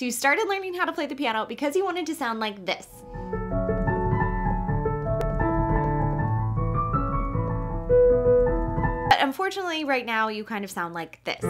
So you started learning how to play the piano because you wanted to sound like this. But unfortunately, right now, you kind of sound like this.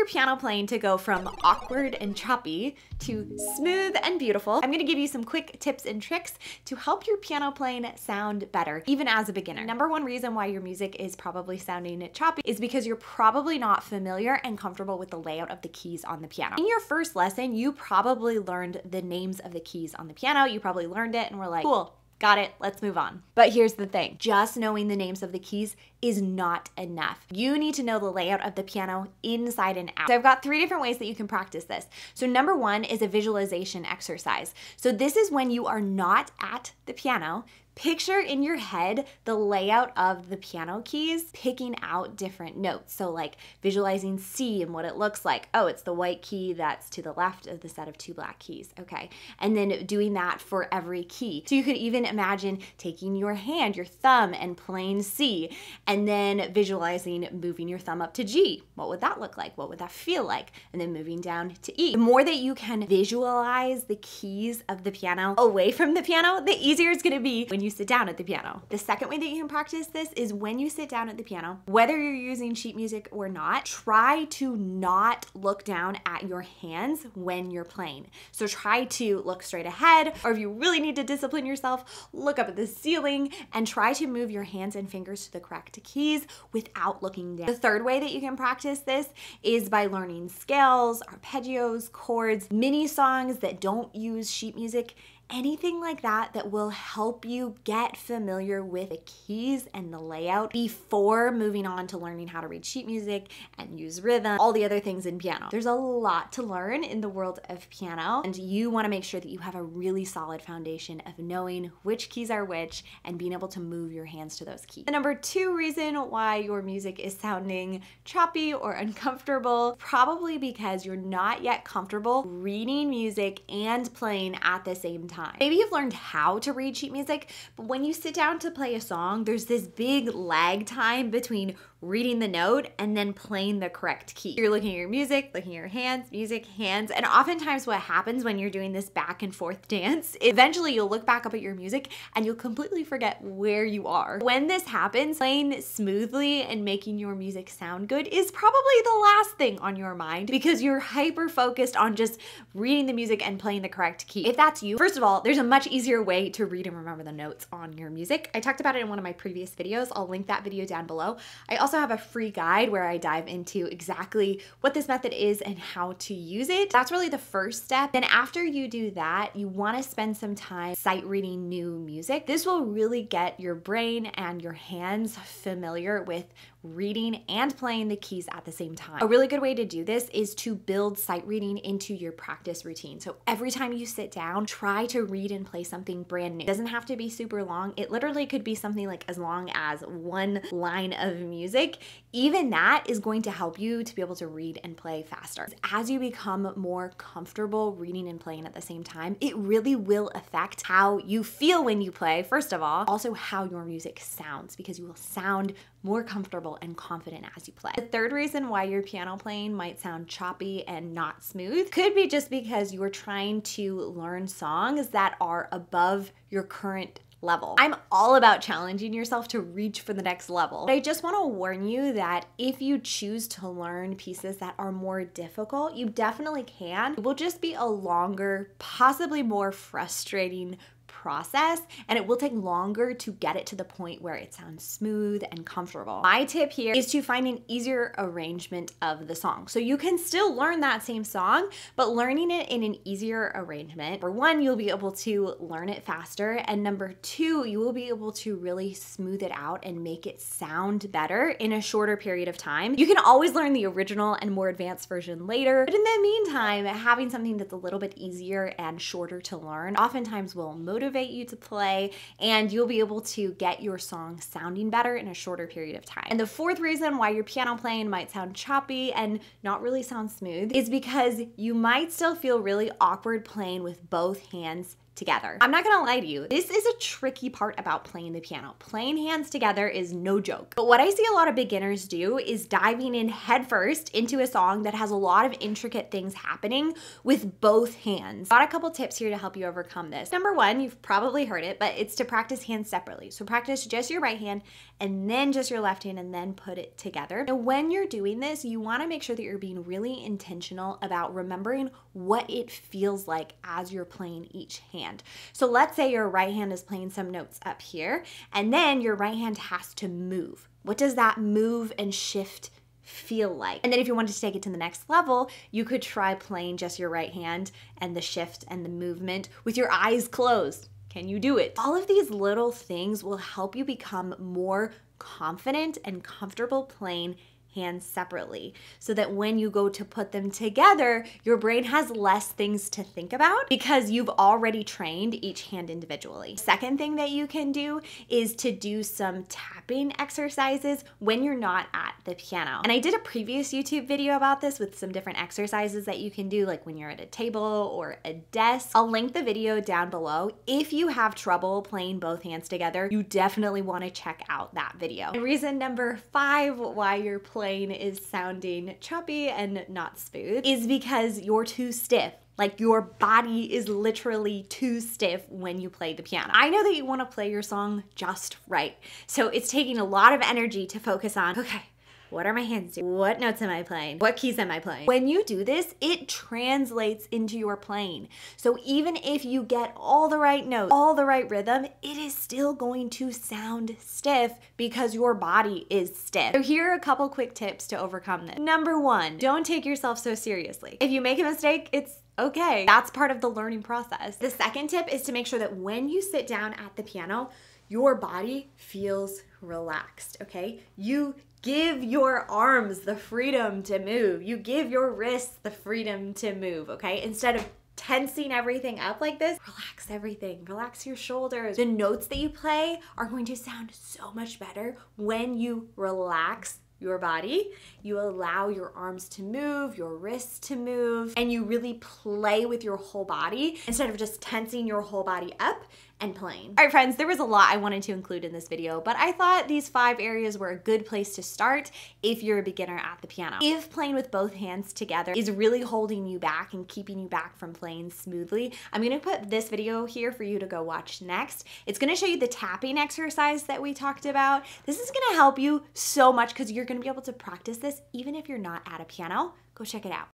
Your piano playing to go from awkward and choppy to smooth and beautiful, I'm gonna give you some quick tips and tricks to help your piano playing sound better, even as a beginner. Number one reason why your music is probably sounding choppy is because you're probably not familiar and comfortable with the layout of the keys on the piano. In your first lesson, you probably learned the names of the keys on the piano. You probably learned it and were like, cool, Got it, let's move on. But here's the thing just knowing the names of the keys is not enough. You need to know the layout of the piano inside and out. So I've got three different ways that you can practice this. So, number one is a visualization exercise. So, this is when you are not at the piano, Picture in your head the layout of the piano keys, picking out different notes. So, like visualizing C and what it looks like. Oh, it's the white key that's to the left of the set of two black keys. Okay. And then doing that for every key. So, you could even imagine taking your hand, your thumb, and playing C, and then visualizing moving your thumb up to G. What would that look like? What would that feel like? And then moving down to E. The more that you can visualize the keys of the piano away from the piano, the easier it's gonna be when you sit down at the piano. The second way that you can practice this is when you sit down at the piano, whether you're using sheet music or not, try to not look down at your hands when you're playing. So try to look straight ahead, or if you really need to discipline yourself, look up at the ceiling and try to move your hands and fingers to the correct keys without looking down. The third way that you can practice this is by learning scales, arpeggios, chords, mini songs that don't use sheet music anything like that that will help you get familiar with the keys and the layout before moving on to learning how to read sheet music and use rhythm, all the other things in piano. There's a lot to learn in the world of piano, and you want to make sure that you have a really solid foundation of knowing which keys are which and being able to move your hands to those keys. The number two reason why your music is sounding choppy or uncomfortable, probably because you're not yet comfortable reading music and playing at the same time time. Maybe you've learned how to read sheet music, but when you sit down to play a song, there's this big lag time between reading the note and then playing the correct key. You're looking at your music, looking at your hands, music, hands, and oftentimes what happens when you're doing this back and forth dance, eventually you'll look back up at your music and you'll completely forget where you are. When this happens, playing smoothly and making your music sound good is probably the last thing on your mind because you're hyper focused on just reading the music and playing the correct key. If that's you, first of all, there's a much easier way to read and remember the notes on your music. I talked about it in one of my previous videos. I'll link that video down below. I also have a free guide where I dive into exactly what this method is and how to use it. That's really the first step. Then after you do that, you want to spend some time sight reading new music. This will really get your brain and your hands familiar with reading and playing the keys at the same time. A really good way to do this is to build sight reading into your practice routine. So every time you sit down, try to read and play something brand new. It doesn't have to be super long. It literally could be something like as long as one line of music. Even that is going to help you to be able to read and play faster. As you become more comfortable reading and playing at the same time, it really will affect how you feel when you play, first of all, also how your music sounds because you will sound more comfortable and confident as you play. The third reason why your piano playing might sound choppy and not smooth could be just because you're trying to learn songs that are above your current level. I'm all about challenging yourself to reach for the next level. But I just want to warn you that if you choose to learn pieces that are more difficult, you definitely can. It will just be a longer, possibly more frustrating process and it will take longer to get it to the point where it sounds smooth and comfortable. My tip here is to find an easier arrangement of the song. So you can still learn that same song, but learning it in an easier arrangement. For one, you'll be able to learn it faster. And number two, you will be able to really smooth it out and make it sound better in a shorter period of time. You can always learn the original and more advanced version later. But in the meantime, having something that's a little bit easier and shorter to learn oftentimes will motivate motivate you to play, and you'll be able to get your song sounding better in a shorter period of time. And the fourth reason why your piano playing might sound choppy and not really sound smooth is because you might still feel really awkward playing with both hands together. I'm not gonna lie to you, this is a tricky part about playing the piano. Playing hands together is no joke. But what I see a lot of beginners do is diving in headfirst into a song that has a lot of intricate things happening with both hands. Got a couple tips here to help you overcome this. Number one, you've probably heard it, but it's to practice hands separately. So practice just your right hand and then just your left hand and then put it together. And when you're doing this, you wanna make sure that you're being really intentional about remembering what it feels like as you're playing each hand. So let's say your right hand is playing some notes up here, and then your right hand has to move. What does that move and shift feel like. And then if you wanted to take it to the next level, you could try playing just your right hand and the shift and the movement with your eyes closed. Can you do it? All of these little things will help you become more confident and comfortable playing hands separately so that when you go to put them together, your brain has less things to think about because you've already trained each hand individually. Second thing that you can do is to do some tapping exercises when you're not at the piano. And I did a previous YouTube video about this with some different exercises that you can do like when you're at a table or a desk. I'll link the video down below. If you have trouble playing both hands together, you definitely want to check out that video. And reason number five why you're playing plane is sounding choppy and not smooth is because you're too stiff. Like your body is literally too stiff when you play the piano. I know that you want to play your song just right. So it's taking a lot of energy to focus on, okay, what are my hands doing? What notes am I playing? What keys am I playing? When you do this, it translates into your playing. So even if you get all the right notes, all the right rhythm, it is still going to sound stiff because your body is stiff. So here are a couple quick tips to overcome this. Number one, don't take yourself so seriously. If you make a mistake, it's okay. That's part of the learning process. The second tip is to make sure that when you sit down at the piano, your body feels relaxed, okay? You give your arms the freedom to move. You give your wrists the freedom to move, okay? Instead of tensing everything up like this, relax everything. Relax your shoulders. The notes that you play are going to sound so much better when you relax your body. You allow your arms to move, your wrists to move, and you really play with your whole body instead of just tensing your whole body up and playing. All right, friends, there was a lot I wanted to include in this video, but I thought these five areas were a good place to start if you're a beginner at the piano. If playing with both hands together is really holding you back and keeping you back from playing smoothly, I'm gonna put this video here for you to go watch next. It's gonna show you the tapping exercise that we talked about. This is gonna help you so much because you're gonna be able to practice this even if you're not at a piano. Go check it out.